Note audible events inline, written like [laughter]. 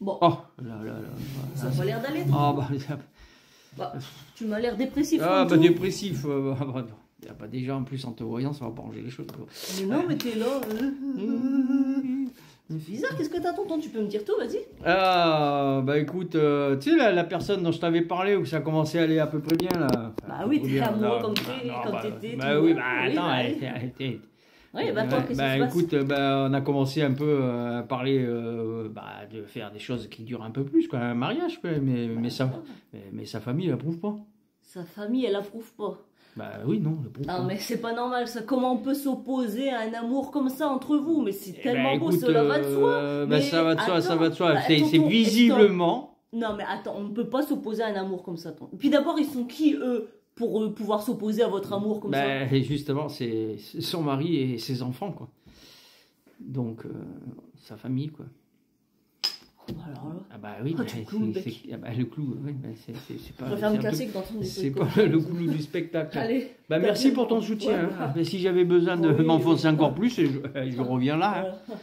Bon, Oh là là là. ça n'a pas l'air d'aller. Ah bah, [laughs] Bah, tu m'as l'air dépressif. ah, bah tout. dépressif. euh, bah, bah, y a pas déjà en plus en te voyant, ça va pas ranger les choses. quoi. Mais non, mais t'es là. euh, C'est bizarre, qu'est-ce que t'as, tonton? Tu peux me dire tout, vas-y. Ah bah écoute, euh, tu sais la, la personne dont je t'avais parlé où ça commençait à aller à peu près bien là. Bah oui, t'es amoureux comme bah, comme bah, t'étais, Bah tout oui, bah attends, bah, elle Oui, bah toi, qu'est-ce bah, qui se passe écoute, euh, bah, on a commencé un peu euh, à parler euh, bah, de faire des choses qui durent un peu plus, quoi, un mariage, quoi, mais, mais, ça, mais, mais sa famille l'approuve pas. Sa famille, elle approuve pas. Bah oui, non, approuve Non, mais c'est pas normal, ça. Comment on peut s'opposer à un amour comme ça entre vous? Mais c'est Eh tellement ben, beau, écoute, cela va de soi. euh, bah, Mais ça va de soi, ça va de soi. bah, c'est visiblement. Non, mais attends, on ne peut pas s'opposer à un amour comme ça. Puis d'abord, ils sont qui, eux, pour euh, pouvoir s'opposer à votre amour comme ça? Bah, justement, c'est son mari et ses enfants, quoi. Donc, euh, sa famille, quoi. Alors là, Ah bah oui, Ah, bah, le c'est- bec. c'est- ah bah, le clou, oui, bah, c'est pas. je c'est pas le clou du spectacle. Allez. Bah, merci pour ton soutien. hein. Si j'avais besoin de Oui, m'enfoncer oui. encore plus, je, je reviens là. hein.